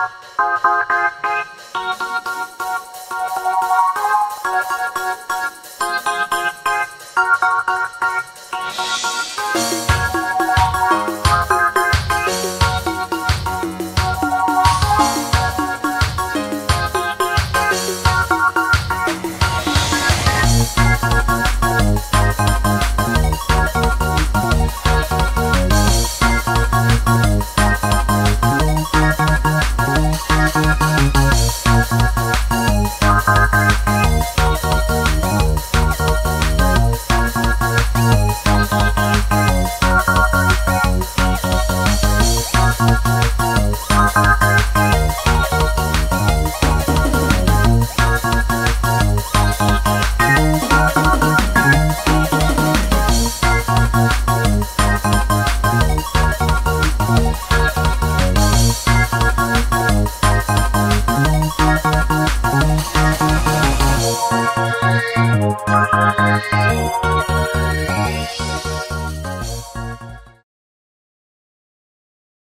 Música Thank